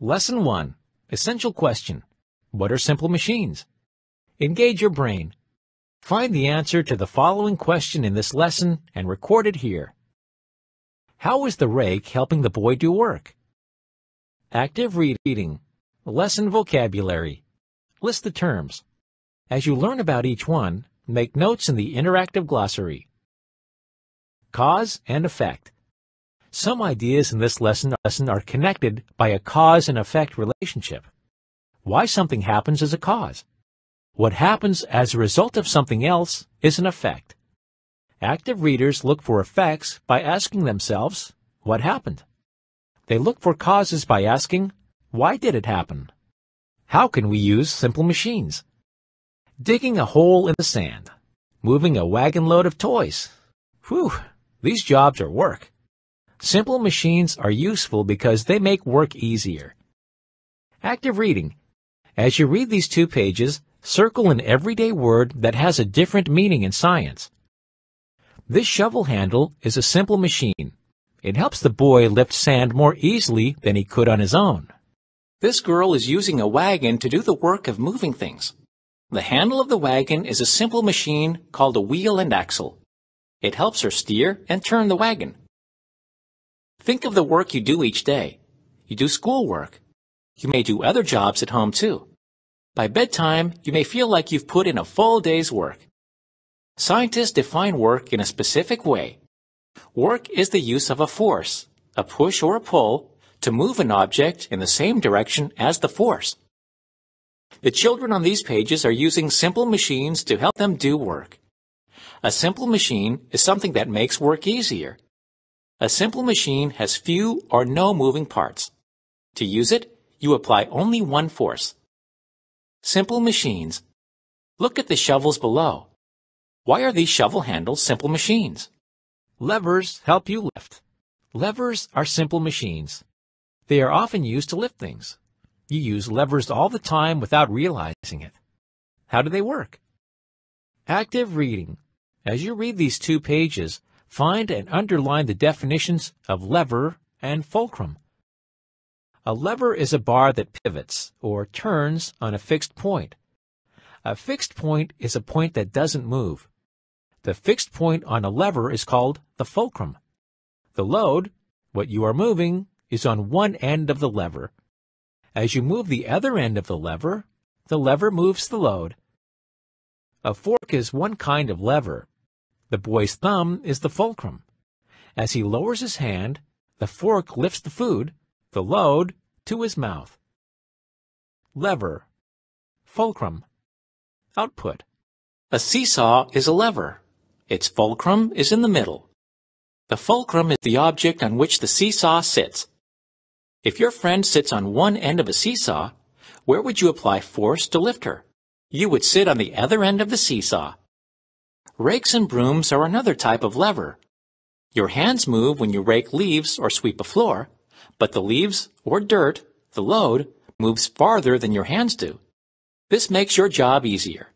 Lesson 1. Essential question. What are simple machines? Engage your brain. Find the answer to the following question in this lesson and record it here. How is the rake helping the boy do work? Active reading. Lesson vocabulary. List the terms. As you learn about each one, make notes in the interactive glossary. Cause and effect. Some ideas in this lesson are connected by a cause and effect relationship. Why something happens is a cause. What happens as a result of something else is an effect. Active readers look for effects by asking themselves, what happened? They look for causes by asking, why did it happen? How can we use simple machines? Digging a hole in the sand. Moving a wagon load of toys. Whew, these jobs are work. Simple machines are useful because they make work easier. Active reading. As you read these two pages, circle an everyday word that has a different meaning in science. This shovel handle is a simple machine. It helps the boy lift sand more easily than he could on his own. This girl is using a wagon to do the work of moving things. The handle of the wagon is a simple machine called a wheel and axle. It helps her steer and turn the wagon. Think of the work you do each day. You do schoolwork. You may do other jobs at home too. By bedtime, you may feel like you've put in a full day's work. Scientists define work in a specific way. Work is the use of a force, a push or a pull, to move an object in the same direction as the force. The children on these pages are using simple machines to help them do work. A simple machine is something that makes work easier. A simple machine has few or no moving parts. To use it, you apply only one force. Simple machines. Look at the shovels below. Why are these shovel handles simple machines? Levers help you lift. Levers are simple machines. They are often used to lift things. You use levers all the time without realizing it. How do they work? Active reading. As you read these two pages, Find and underline the definitions of lever and fulcrum. A lever is a bar that pivots, or turns, on a fixed point. A fixed point is a point that doesn't move. The fixed point on a lever is called the fulcrum. The load, what you are moving, is on one end of the lever. As you move the other end of the lever, the lever moves the load. A fork is one kind of lever, the boy's thumb is the fulcrum. As he lowers his hand, the fork lifts the food, the load, to his mouth. Lever. Fulcrum. Output. A seesaw is a lever. Its fulcrum is in the middle. The fulcrum is the object on which the seesaw sits. If your friend sits on one end of a seesaw, where would you apply force to lift her? You would sit on the other end of the seesaw. Rakes and brooms are another type of lever. Your hands move when you rake leaves or sweep a floor, but the leaves or dirt, the load, moves farther than your hands do. This makes your job easier.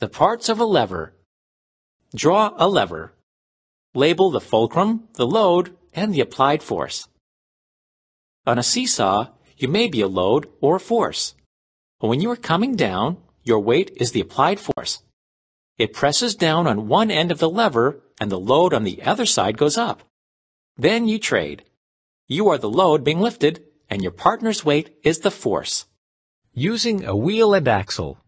The parts of a lever. Draw a lever. Label the fulcrum, the load, and the applied force. On a seesaw, you may be a load or a force. When you are coming down, your weight is the applied force. It presses down on one end of the lever and the load on the other side goes up. Then you trade. You are the load being lifted and your partner's weight is the force. Using a wheel and axle.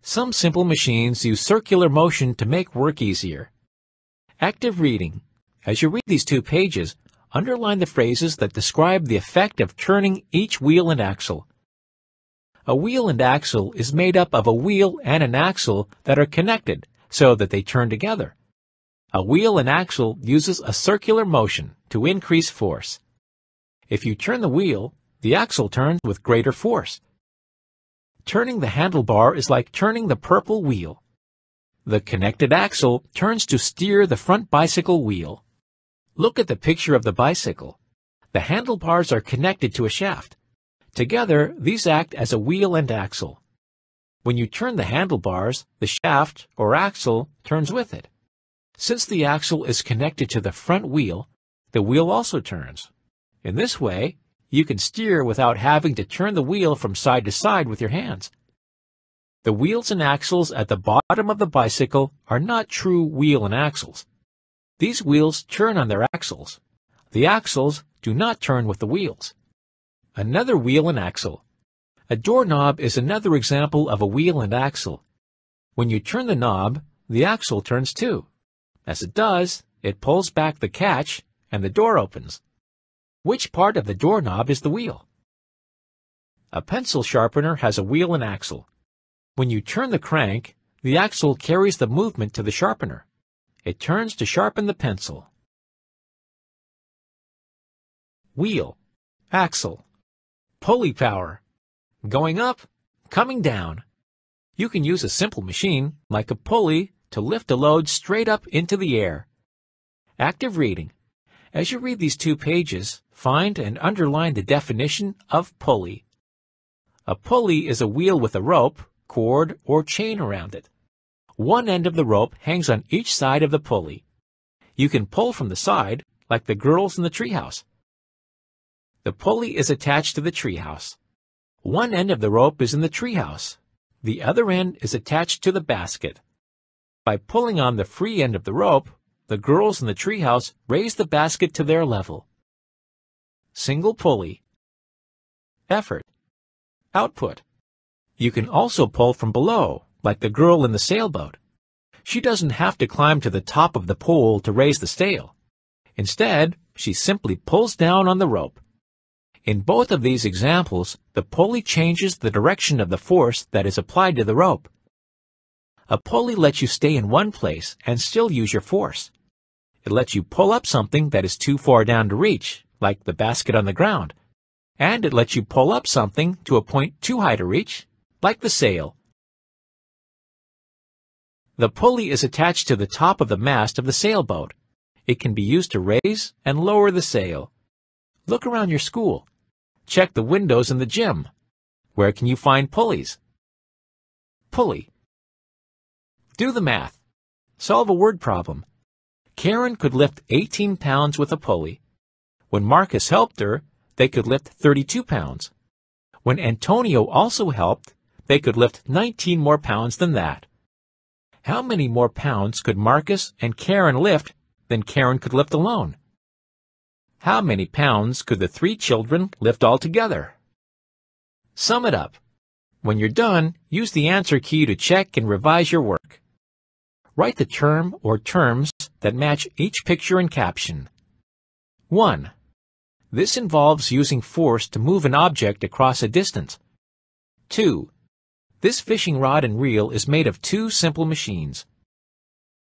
Some simple machines use circular motion to make work easier. Active reading. As you read these two pages, underline the phrases that describe the effect of turning each wheel and axle. A wheel and axle is made up of a wheel and an axle that are connected so that they turn together. A wheel and axle uses a circular motion to increase force. If you turn the wheel, the axle turns with greater force. Turning the handlebar is like turning the purple wheel. The connected axle turns to steer the front bicycle wheel. Look at the picture of the bicycle. The handlebars are connected to a shaft. Together, these act as a wheel and axle. When you turn the handlebars, the shaft, or axle, turns with it. Since the axle is connected to the front wheel, the wheel also turns. In this way, you can steer without having to turn the wheel from side to side with your hands. The wheels and axles at the bottom of the bicycle are not true wheel and axles. These wheels turn on their axles. The axles do not turn with the wheels. Another wheel and axle. A doorknob is another example of a wheel and axle. When you turn the knob, the axle turns too. As it does, it pulls back the catch and the door opens. Which part of the doorknob is the wheel? A pencil sharpener has a wheel and axle. When you turn the crank, the axle carries the movement to the sharpener. It turns to sharpen the pencil. Wheel, axle, pulley power, going up, coming down. You can use a simple machine, like a pulley, to lift a load straight up into the air. Active reading. As you read these two pages, find and underline the definition of pulley. A pulley is a wheel with a rope, cord, or chain around it. One end of the rope hangs on each side of the pulley. You can pull from the side, like the girls in the treehouse. The pulley is attached to the treehouse. One end of the rope is in the treehouse. The other end is attached to the basket. By pulling on the free end of the rope, the girls in the treehouse raise the basket to their level. Single pulley. Effort. Output. You can also pull from below, like the girl in the sailboat. She doesn't have to climb to the top of the pole to raise the sail. Instead, she simply pulls down on the rope. In both of these examples, the pulley changes the direction of the force that is applied to the rope. A pulley lets you stay in one place and still use your force. It lets you pull up something that is too far down to reach, like the basket on the ground. And it lets you pull up something to a point too high to reach, like the sail. The pulley is attached to the top of the mast of the sailboat. It can be used to raise and lower the sail. Look around your school. Check the windows in the gym. Where can you find pulleys? Pulley. Do the math. Solve a word problem. Karen could lift 18 pounds with a pulley. When Marcus helped her, they could lift 32 pounds. When Antonio also helped, they could lift 19 more pounds than that. How many more pounds could Marcus and Karen lift than Karen could lift alone? How many pounds could the three children lift altogether? Sum it up. When you're done, use the answer key to check and revise your work. Write the term or terms that match each picture and caption. 1. This involves using force to move an object across a distance. 2. This fishing rod and reel is made of two simple machines.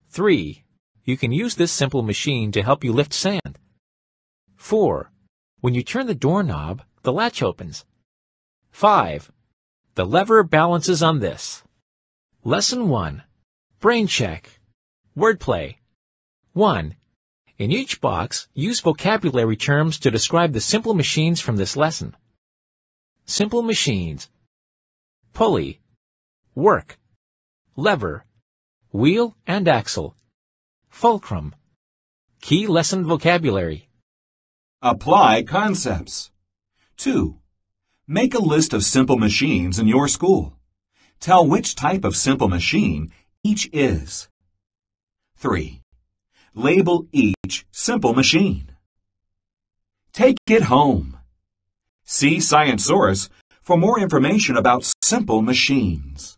3. You can use this simple machine to help you lift sand. 4. When you turn the doorknob, the latch opens. 5. The lever balances on this. Lesson 1. Brain check. Wordplay. 1. In each box, use vocabulary terms to describe the simple machines from this lesson. Simple machines. Pulley. Work. Lever. Wheel and axle. Fulcrum. Key lesson vocabulary. Apply concepts. 2. Make a list of simple machines in your school. Tell which type of simple machine each is. 3. Label each simple machine. Take it home. See Sciencesaurus for more information about simple machines.